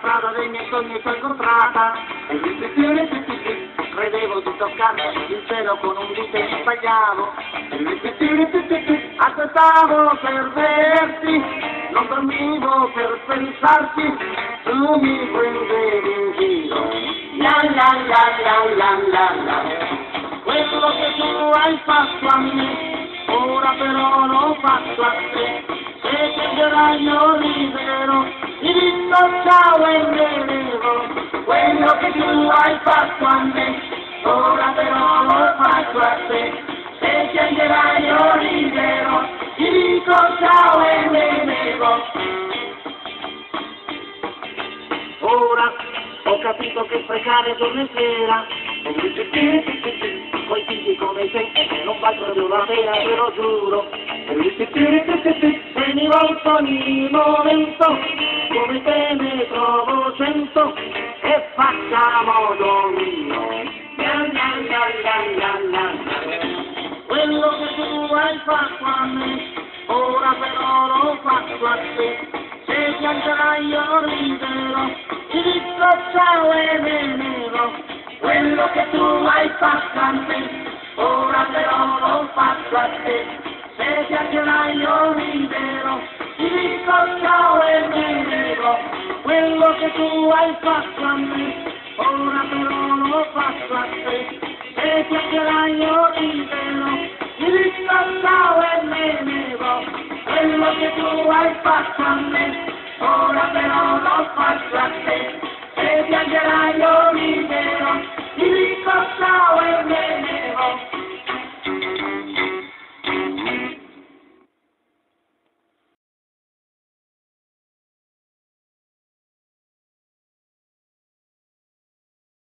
strada dei miei sogni t'ho incontrata e tutti qui credevo di toccare il cielo con un dito e mi sbagliavo e tutti qui aspettavo per vederti non dormivo per pensarti tu mi prendevi in giro. La la la la la la la. Quello che tu hai fatto a me ora però lo faccio a te se piangerai io riderò dico ciao e me ne vo quello che tu hai fatto a me ora però lo faccio a te se piangerai io riderò ti dico ciao e me ne ora ho capito che sprecare giorno e sera e coi figli come te non faccio più la pena te lo giuro e mi volto ogni momento come te ne trovo cento e facciamo domino quello che tu hai fatto a me ora però lo faccio a te se piangerai io riderò ti dico ciao e me ne vo quello che tu hai fatto a me ora però lo faccio a te se piangerai io riderò ti dico ciao e me ne vo quello che tu hai fatto a me ora però lo faccio a te io ti e me ne vo quello che tu hai fatto a ora però lo faccio a